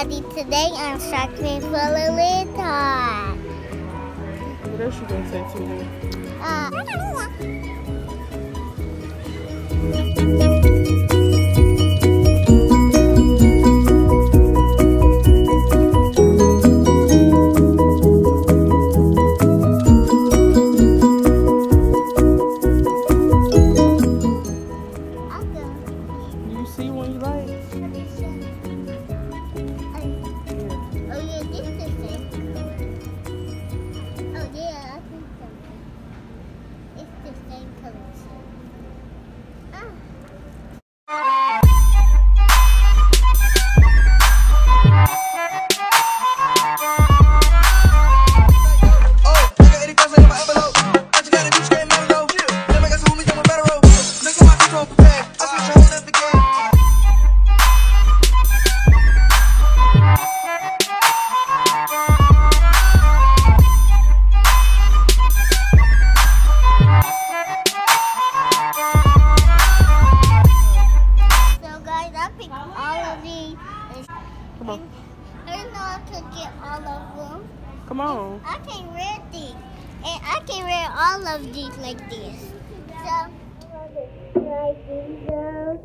Daddy. Today I'm struggling for a little. What else you gonna say to me? Uh, like this. So, try these on.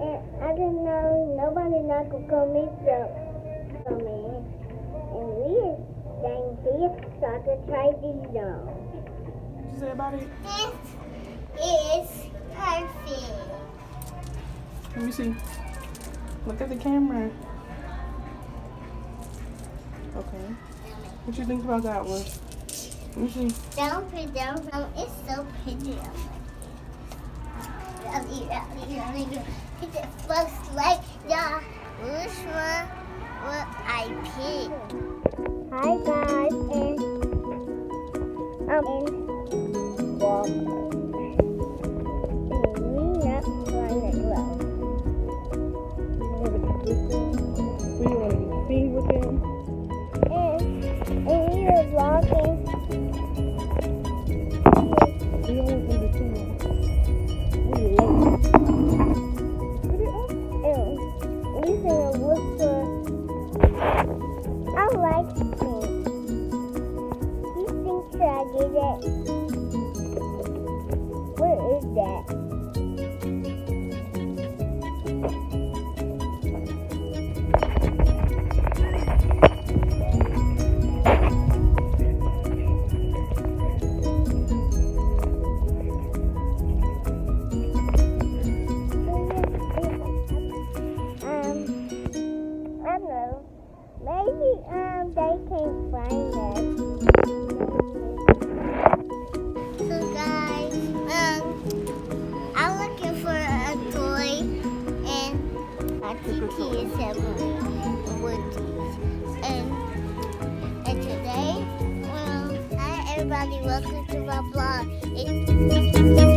And I don't know, nobody not gonna call me so. Come in. And we is staying here so I can try these on. What you say about it? This is perfect. Let me see. Look at the camera. Okay. What you think about that one? Let me see. Down, pretty down, down. It's so pretty. Rally, rally, rally, rally. It's it first like yeah. Which one will I pick? Hi guys, and um, I'm in Walmart. Gonna look. I like pink. You think should I get it? They can find us. So guys, um, I'm looking for a toy, and my TT is having and and today, well, hi everybody, welcome to my vlog. It's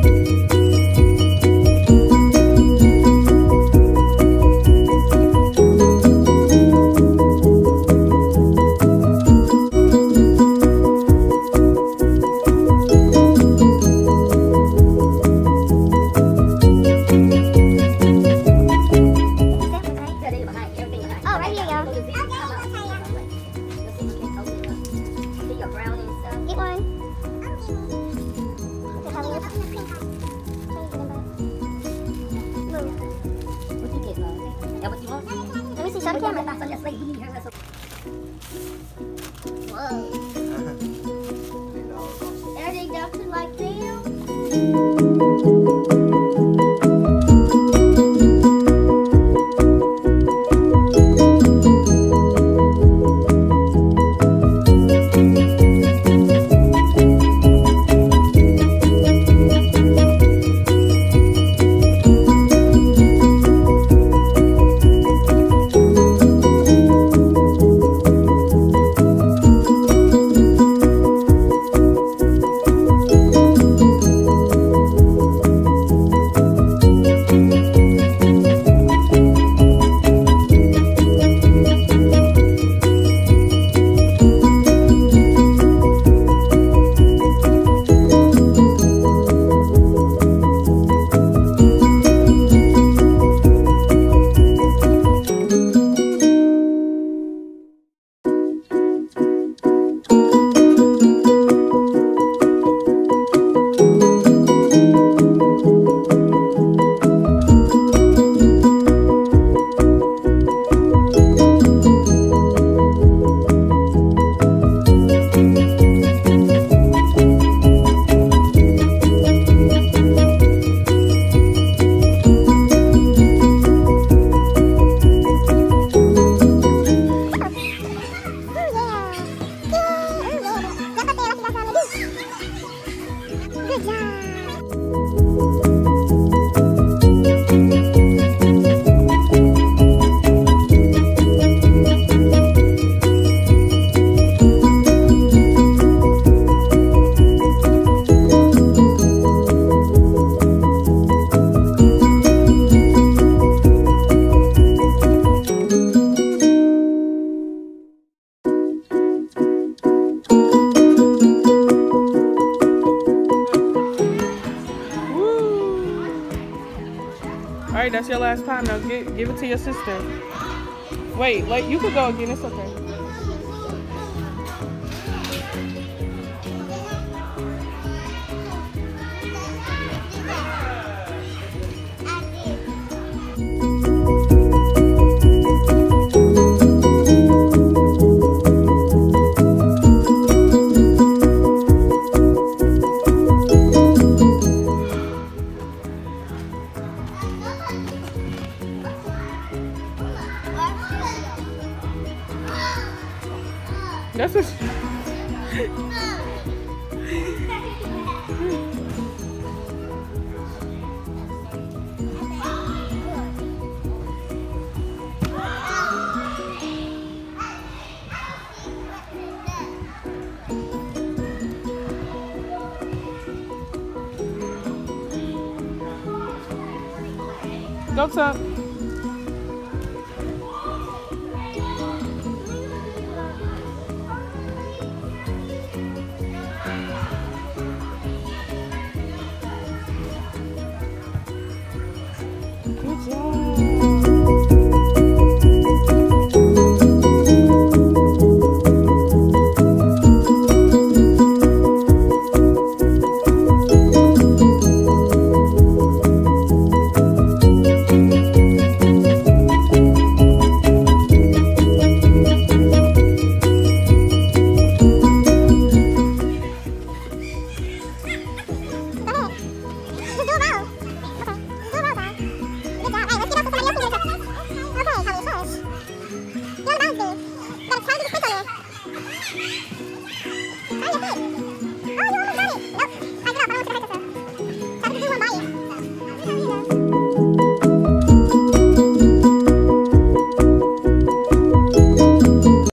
Are they ducking like them? All right, that's your last time. Now give, give it to your sister. Wait, wait, you could go again. It's okay. That's what. Go, Tuck. 啊等一下啊